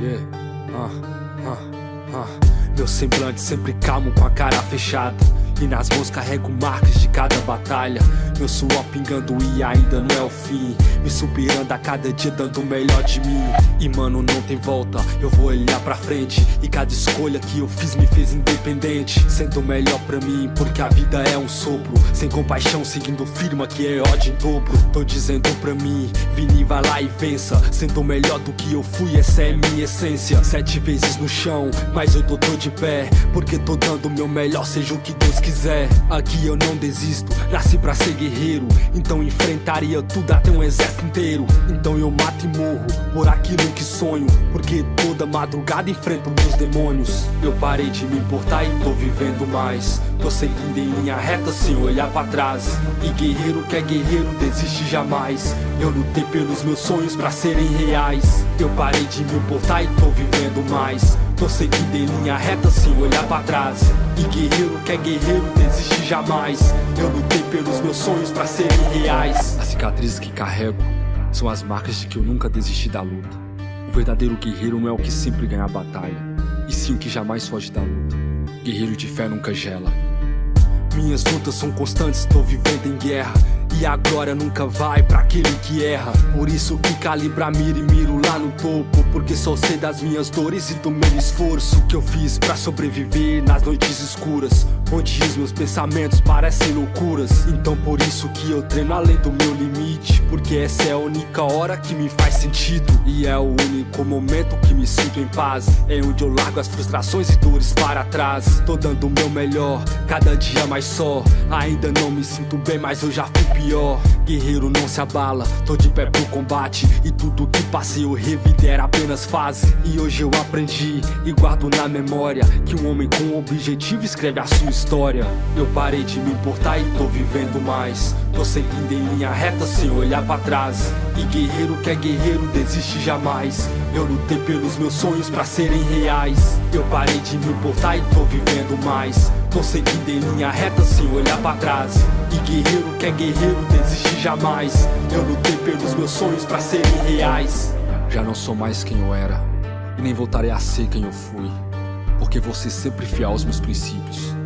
Yeah, Uh, uh, uh. Meu semblante sempre calmo com a cara fechada. E nas mãos carrego marcas de cada batalha. Meu suor pingando e ainda não é o fim. Me superando a cada dia, dando o melhor de mim. E mano, não tem volta, eu vou olhar pra frente. E cada escolha que eu fiz me fez independente. Sendo melhor pra mim, porque a vida é um sopro. Sem compaixão, seguindo firma que é ódio em dobro. Tô dizendo pra mim, Vini, vai lá e vença. Sendo melhor do que eu fui, essa é minha essência. Sete vezes no chão, mas eu tô, tô de pé. Porque tô dando o meu melhor, seja o que Deus quiser quiser. Aqui eu não desisto, nasci pra ser guerreiro. Então enfrentaria tudo até um exército inteiro. Então eu mato e morro por aquilo que sonho. Porque toda madrugada enfrento meus demônios. Eu parei de me importar e tô vivendo mais. Tô seguindo em linha reta sem olhar pra trás. E guerreiro que é guerreiro desiste jamais. Eu lutei pelos meus sonhos pra serem reais. Eu parei de me importar e tô vivendo mais. Tô seguindo em linha reta sem olhar pra trás. E guerreiro que é guerreiro desiste jamais. Eu lutei pelos meus sonhos pra serem reais. As cicatrizes que carrego são as marcas de que eu nunca desisti da luta. O verdadeiro guerreiro não é o que sempre ganha a batalha, e sim o que jamais foge da luta. Guerreiro de fé nunca gela. Minhas lutas são constantes, tô vivendo em guerra. E a glória nunca vai pra aquele que erra. Por isso que calibra mira e miro lá no topo. Porque só sei das minhas dores e do meu esforço que eu fiz pra sobreviver nas noites escuras. Onde os meus pensamentos parecem loucuras. Então por isso que eu treino além do meu limite. Porque essa é a única hora que me faz sentido. E é o único momento que me sinto em paz. É onde eu largo as frustrações e dores para trás. Tô dando o meu melhor, cada dia mais só. Ainda não me sinto bem, mas eu já fui. Guerreiro não se abala, tô de pé pro combate. E tudo que passei eu era apenas fase. E hoje eu aprendi e guardo na memória que um homem com objetivo escreve a sua história. Eu parei de me importar e tô vivendo mais. Tô seguindo em linha reta sem olhar para trás. E guerreiro que é guerreiro desiste jamais. Eu lutei pelos meus sonhos para serem reais. Eu parei de me importar e tô vivendo mais. Tô seguindo em linha reta sem olhar para trás. E guerreiro que é guerreiro desiste jamais. Eu lutei pelos meus sonhos para serem reais. Já não sou mais quem eu era. E nem voltarei a ser quem eu fui. Porque ser sempre fiel aos meus princípios.